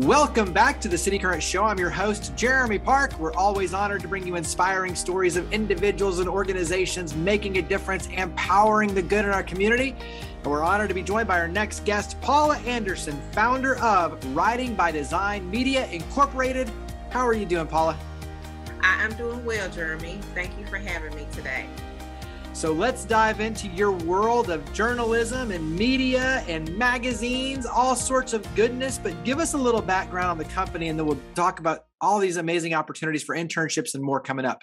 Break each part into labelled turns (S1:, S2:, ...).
S1: Welcome back to the City Current Show. I'm your host, Jeremy Park. We're always honored to bring you inspiring stories of individuals and organizations making a difference, empowering the good in our community. And we're honored to be joined by our next guest, Paula Anderson, founder of Writing by Design Media Incorporated. How are you doing, Paula?
S2: I am doing well, Jeremy. Thank you for having me today.
S1: So let's dive into your world of journalism and media and magazines, all sorts of goodness. But give us a little background on the company, and then we'll talk about all these amazing opportunities for internships and more coming up.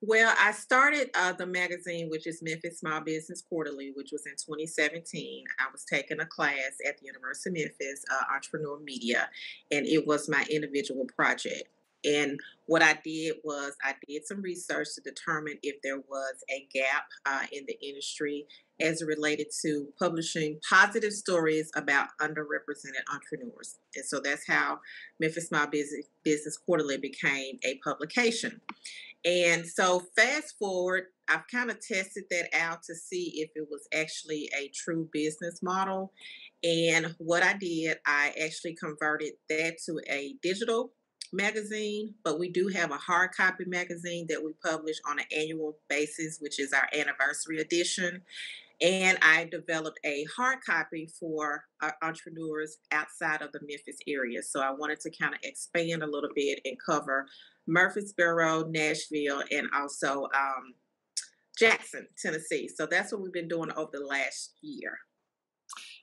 S2: Well, I started uh, the magazine, which is Memphis Small Business Quarterly, which was in 2017. I was taking a class at the University of Memphis, uh, Entrepreneur Media, and it was my individual project. And what I did was I did some research to determine if there was a gap uh, in the industry as related to publishing positive stories about underrepresented entrepreneurs. And so that's how Memphis Small Business, Business Quarterly became a publication. And so fast forward, I've kind of tested that out to see if it was actually a true business model. And what I did, I actually converted that to a digital magazine, but we do have a hard copy magazine that we publish on an annual basis, which is our anniversary edition. And I developed a hard copy for entrepreneurs outside of the Memphis area. So I wanted to kind of expand a little bit and cover Murfreesboro, Nashville, and also um, Jackson, Tennessee. So that's what we've been doing over the last year.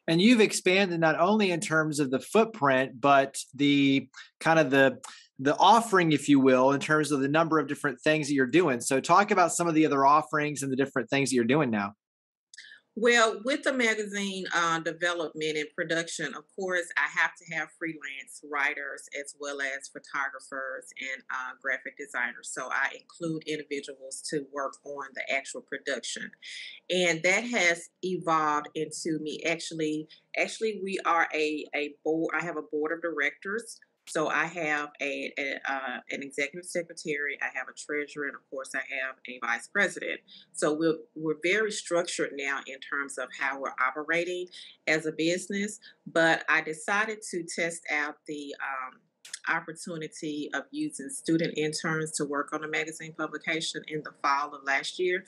S1: And you've expanded not only in terms of the footprint, but the kind of the the offering, if you will, in terms of the number of different things that you're doing. So talk about some of the other offerings and the different things that you're doing now.
S2: Well, with the magazine uh, development and production, of course, I have to have freelance writers as well as photographers and uh, graphic designers. So I include individuals to work on the actual production, and that has evolved into me actually. Actually, we are a a board. I have a board of directors so I have a, a uh, an executive secretary, I have a treasurer, and of course I have a vice president. So we're we're very structured now in terms of how we're operating as a business. But I decided to test out the um, opportunity of using student interns to work on a magazine publication in the fall of last year,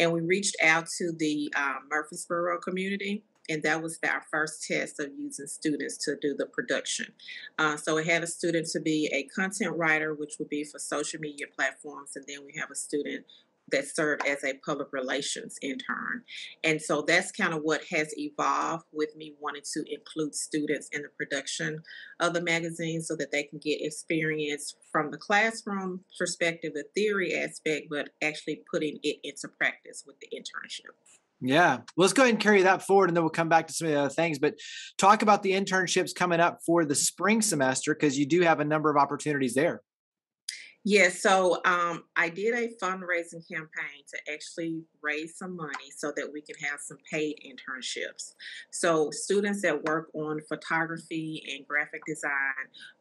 S2: and we reached out to the um, Murfreesboro community and that was our first test of using students to do the production. Uh, so we had a student to be a content writer, which would be for social media platforms, and then we have a student that served as a public relations intern. And so that's kind of what has evolved with me wanting to include students in the production of the magazine so that they can get experience from the classroom perspective, the theory aspect, but actually putting it into practice with the internship.
S1: Yeah. Let's go ahead and carry that forward and then we'll come back to some of the other things. But talk about the internships coming up for the spring semester because you do have a number of opportunities there.
S2: Yes, yeah, so um, I did a fundraising campaign to actually raise some money so that we can have some paid internships. So, students that work on photography and graphic design,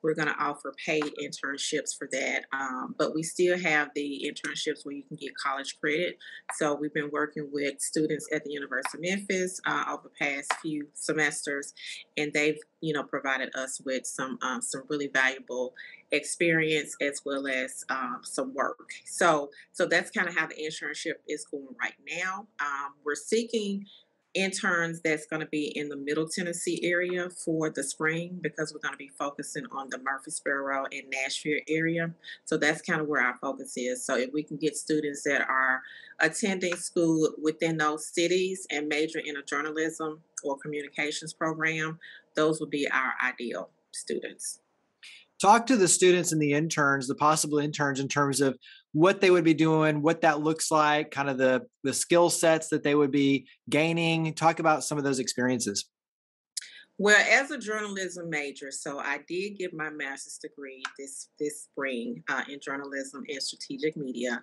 S2: we're going to offer paid internships for that. Um, but we still have the internships where you can get college credit. So, we've been working with students at the University of Memphis uh, over the past few semesters, and they've you know provided us with some um, some really valuable experience as well as um, some work. So, so that's kind of how the internship is going right now. Um, we're seeking interns that's going to be in the Middle Tennessee area for the spring because we're going to be focusing on the Murfreesboro and Nashville area. So that's kind of where our focus is. So if we can get students that are attending school within those cities and major in a journalism or communications program, those would be our ideal students.
S1: Talk to the students and the interns the possible interns in terms of what they would be doing what that looks like kind of the the skill sets that they would be gaining. Talk about some of those experiences
S2: well, as a journalism major, so I did get my master's degree this this spring uh, in journalism and strategic media.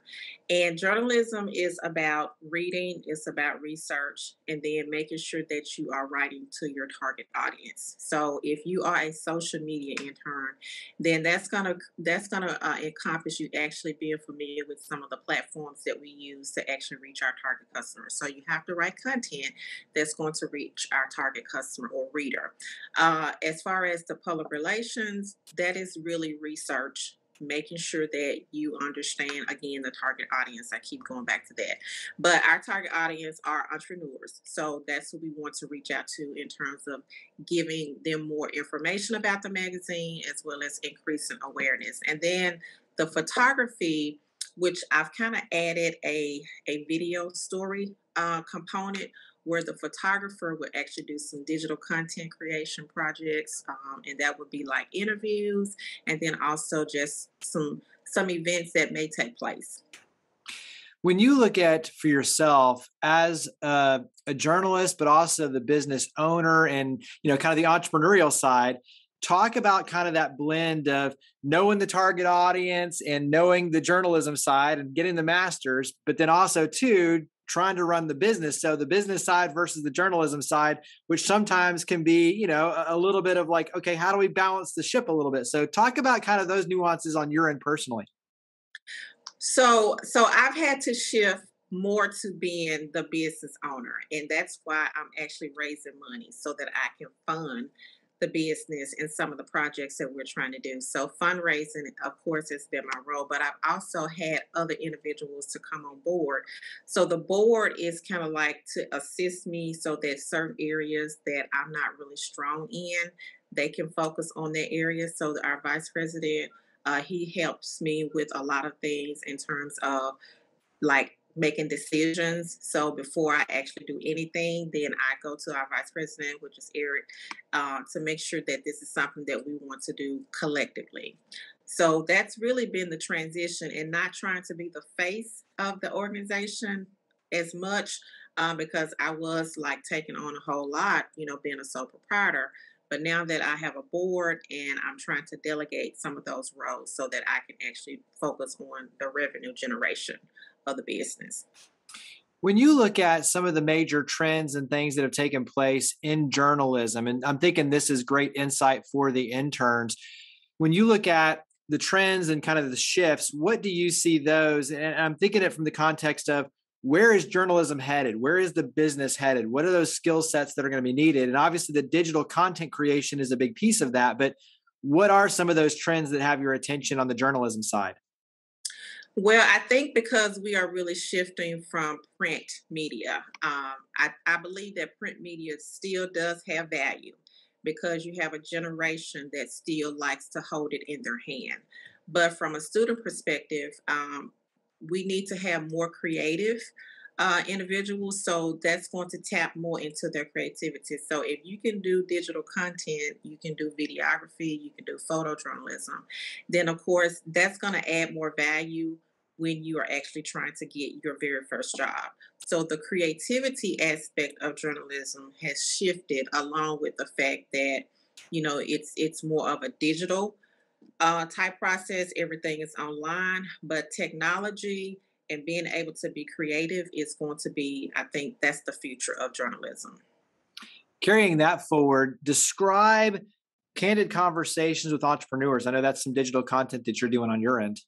S2: And journalism is about reading, it's about research, and then making sure that you are writing to your target audience. So if you are a social media intern, then that's gonna that's gonna uh, encompass you actually being familiar with some of the platforms that we use to actually reach our target customers. So you have to write content that's going to reach our target customer or reader. Later. Uh, as far as the public relations, that is really research making sure that you understand again the target audience. I keep going back to that. But our target audience are entrepreneurs. So that's who we want to reach out to in terms of giving them more information about the magazine as well as increasing awareness. And then the photography, which I've kind of added a, a video story uh, component where the photographer would actually do some digital content creation projects um, and that would be like interviews and then also just some some events that may take place.
S1: When you look at for yourself as a, a journalist but also the business owner and you know kind of the entrepreneurial side talk about kind of that blend of knowing the target audience and knowing the journalism side and getting the masters but then also too trying to run the business. So the business side versus the journalism side, which sometimes can be, you know, a, little bit of like, okay, how do we balance the ship a little bit? So talk about kind of those nuances on your end personally.
S2: So, so I've had to shift more to being the business owner, and that's why I'm actually raising money so that I can fund the business and some of the projects that we're trying to do. So fundraising, of course, has been my role, but I've also had other individuals to come on board. So the board is kind of like to assist me so that certain areas that I'm not really strong in, they can focus on that area. So our vice president, uh, he helps me with a lot of things in terms of like making decisions. So before I actually do anything, then I go to our vice president, which is Eric, uh, to make sure that this is something that we want to do collectively. So that's really been the transition and not trying to be the face of the organization as much um, because I was like taking on a whole lot, you know, being a sole proprietor. But now that I have a board and I'm trying to delegate some of those roles so that I can actually focus on the revenue generation of the business.
S1: When you look at some of the major trends and things that have taken place in journalism, and I'm thinking this is great insight for the interns. When you look at the trends and kind of the shifts, what do you see those? And I'm thinking it from the context of where is journalism headed? Where is the business headed? What are those skill sets that are going to be needed? And obviously, the digital content creation is a big piece of that. But what are some of those trends that have your attention on the journalism side?
S2: Well, I think because we are really shifting from print media, um, I, I believe that print media still does have value because you have a generation that still likes to hold it in their hand. But from a student perspective, um, we need to have more creative uh, individuals. So that's going to tap more into their creativity. So if you can do digital content, you can do videography, you can do photojournalism, then of course that's going to add more value when you are actually trying to get your very first job. So the creativity aspect of journalism has shifted along with the fact that you know it's it's more of a digital uh, type process. Everything is online, but technology and being able to be creative is going to be, I think, that's the future of journalism.
S1: Carrying that forward, describe candid conversations with entrepreneurs. I know that's some digital content that you're doing on your end.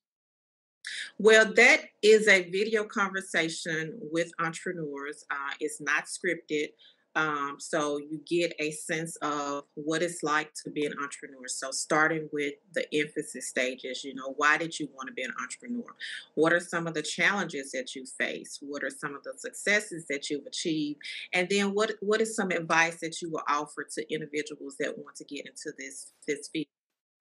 S2: Well, that is a video conversation with entrepreneurs. Uh, it's not scripted. Um, so you get a sense of what it's like to be an entrepreneur. So starting with the emphasis stages, you know, why did you want to be an entrepreneur? What are some of the challenges that you face? What are some of the successes that you've achieved? And then what what is some advice that you will offer to individuals that want to get into this this field?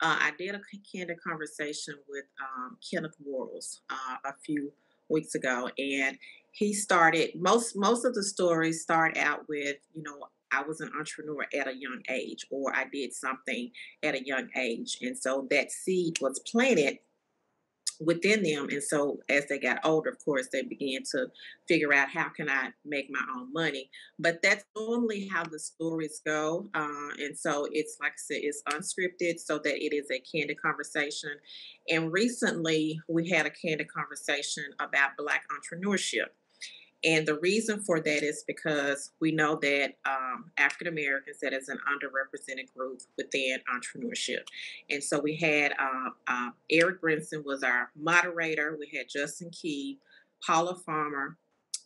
S2: Uh, I did a candid conversation with um, Kenneth Worrells uh, a few weeks ago, and he started most most of the stories start out with you know I was an entrepreneur at a young age, or I did something at a young age, and so that seed was planted within them and so as they got older of course they began to figure out how can i make my own money? But that's normally how the stories go uh, and so it's like i said it's unscripted so that it is a candid conversation. And recently we had a candid conversation about black entrepreneurship and the reason for that is because we know that um, African Americans that is an underrepresented group within entrepreneurship. And so we had uh, uh, Eric Brinson was our moderator. We had Justin Key, Paula Farmer,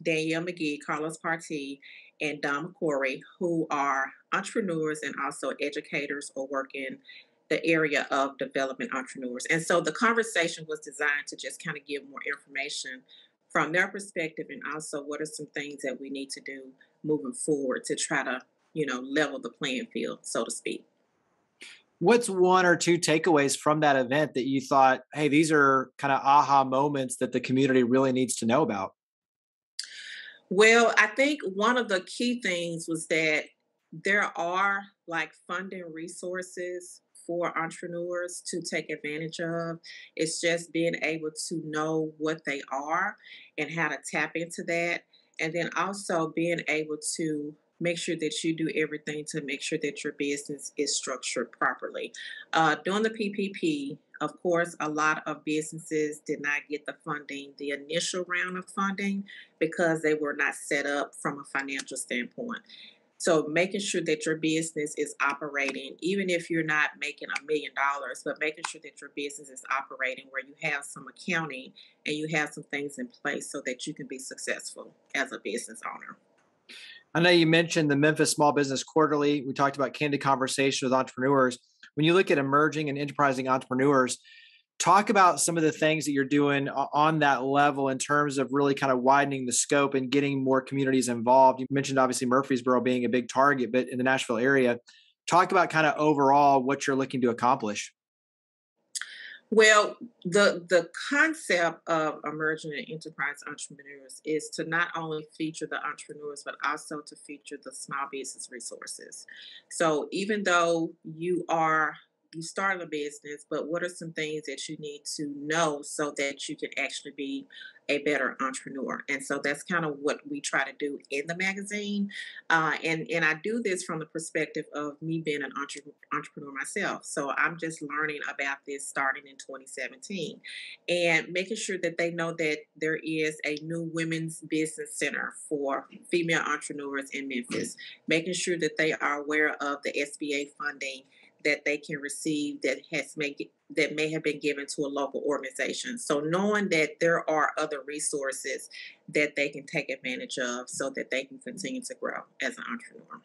S2: Danielle McGee, Carlos Partee, and Dom Corey, who are entrepreneurs and also educators or work in the area of development entrepreneurs. And so the conversation was designed to just kind of give more information from their perspective and also what are some things that we need to do moving forward to try to, you know, level the playing field, so to speak.
S1: What's one or two takeaways from that event that you thought, hey, these are kind of aha moments that the community really needs to know about?
S2: Well, I think one of the key things was that there are like funding resources for entrepreneurs to take advantage of. It's just being able to know what they are and how to tap into that. And then also being able to make sure that you do everything to make sure that your business is structured properly. Uh, during the PPP, of course, a lot of businesses did not get the funding, the initial round of funding, because they were not set up from a financial standpoint. So making sure that your business is operating, even if you're not making a million dollars, but making sure that your business is operating where you have some accounting and you have some things in place so that you can be successful as a business owner.
S1: I know you mentioned the Memphis Small Business Quarterly. We talked about candid conversation with entrepreneurs. When you look at emerging and enterprising entrepreneurs, talk about some of the things that you're doing on that level in terms of really kind of widening the scope and getting more communities involved. You mentioned obviously Murfreesboro being a big target, but in the Nashville area, talk about kind of overall what you're looking to accomplish.
S2: Well, the the concept of emerging and enterprise entrepreneurs is to not only feature the entrepreneurs, but also to feature the small business resources. So even though you are you start a business, but what are some things that you need to know so that you can actually be a better entrepreneur? And so that's kind of what we try to do in the magazine. Uh, and and I do this from the perspective of me being an entre- entrepreneur myself. So I'm just learning about this starting in 2017, and making sure that they know that there is a new women's business center for female entrepreneurs in Memphis. Making sure that they are aware of the SBA funding that they can receive that has made that may have been given to a local organization. So knowing that there are other resources that they can take advantage of so that they can continue to grow as an entrepreneur.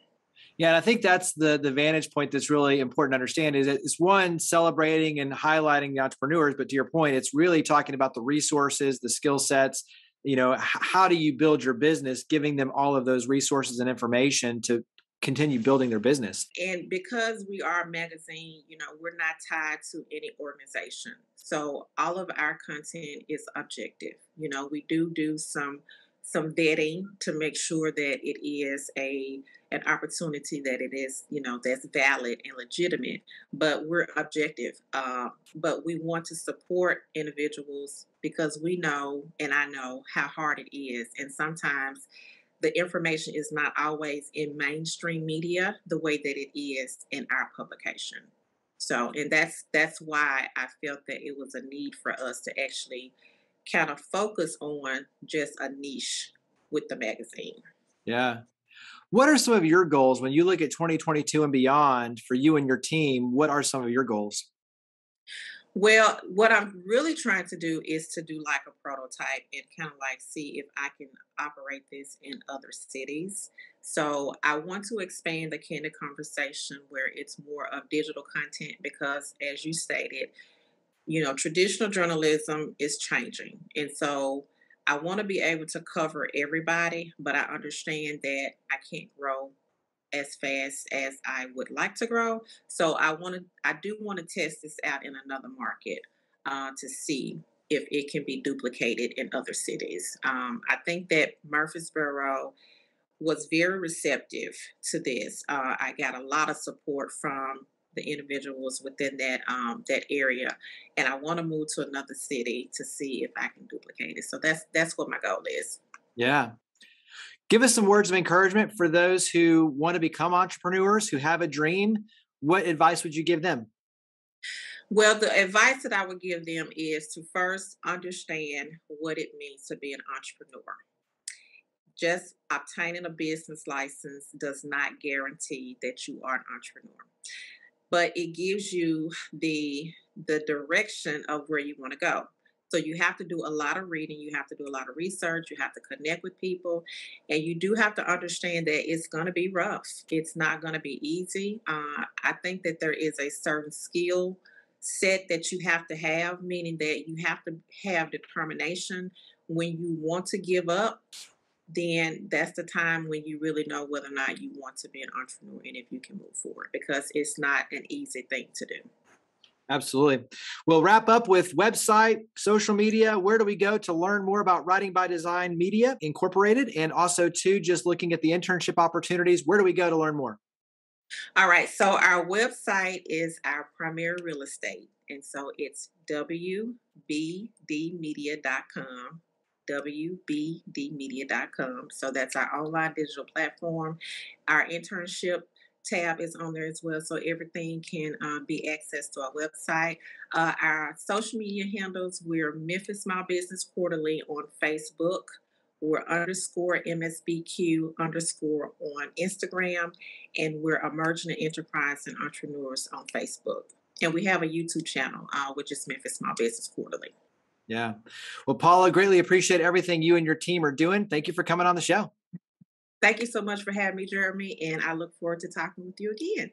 S1: Yeah, and I think that's the the vantage point that's really important to understand is it's one celebrating and highlighting the entrepreneurs, but to your point, it's really talking about the resources, the skill sets, you know, how do you build your business, giving them all of those resources and information to continue building their business.
S2: And because we are a magazine, you know, we're not tied to any organization. So all of our content is objective. You know, we do do some some vetting to make sure that it is a an opportunity that it is you know that's valid and legitimate but we're objective uh, but we want to support individuals because we know and i know how hard it is and sometimes the information is not always in mainstream media the way that it is in our publication. So, and that's that's why I felt that it was a need for us to actually kind of focus on just a niche with the magazine.
S1: Yeah. What are some of your goals when you look at 2022 and beyond for you and your team? What are some of your goals?
S2: Well, what I'm really trying to do is to do like a prototype and kind of like see if I can operate this in other cities. So I want to expand the candid conversation where it's more of digital content because, as you stated, you know, traditional journalism is changing. And so I want to be able to cover everybody, but I understand that I can't grow as fast as I would like to grow. So I want to, I do want to test this out in another market uh, to see if it can be duplicated in other cities. Um, I think that Murfreesboro was very receptive to this. Uh, I got a lot of support from the individuals within that um, that area, and I want to move to another city to see if I can duplicate it. So that's that's what my goal is.
S1: Yeah, Give us some words of encouragement for those who want to become entrepreneurs, who have a dream. What advice would you give them?
S2: Well, the advice that I would give them is to first understand what it means to be an entrepreneur. Just obtaining a business license does not guarantee that you are an entrepreneur, but it gives you the the direction of where you want to go. So you have to do a lot of reading, you have to do a lot of research, you have to connect with people, and you do have to understand that it's going to be rough. It's not going to be easy. Uh, I think that there is a certain skill set that you have to have, meaning that you have to have determination when you want to give up. Then that's the time when you really know whether or not you want to be an entrepreneur and if you can move forward because it's not an easy thing to do.
S1: Absolutely. We'll wrap up with website, social media. Where do we go to learn more about Writing by Design Media Incorporated? And also, too, just looking at the internship opportunities, where do we go to learn more?
S2: All right. So, our website is our primary real estate. And so it's wbdmedia.com wbdmedia.com. So that's our online digital platform. Our internship tab is on there as well, so everything can um, be accessed to our website. Uh, our social media handles we're Memphis Small Business Quarterly on Facebook. We're underscore MSBQ underscore on Instagram, and we're Emerging Enterprise and Entrepreneurs on Facebook. And we have a YouTube channel, uh, which is Memphis Small Business Quarterly.
S1: Yeah. Well, Paula, greatly appreciate everything you and your team are doing. Thank you for coming on the show.
S2: Thank you so much for having me, Jeremy, and I look forward to talking with you again.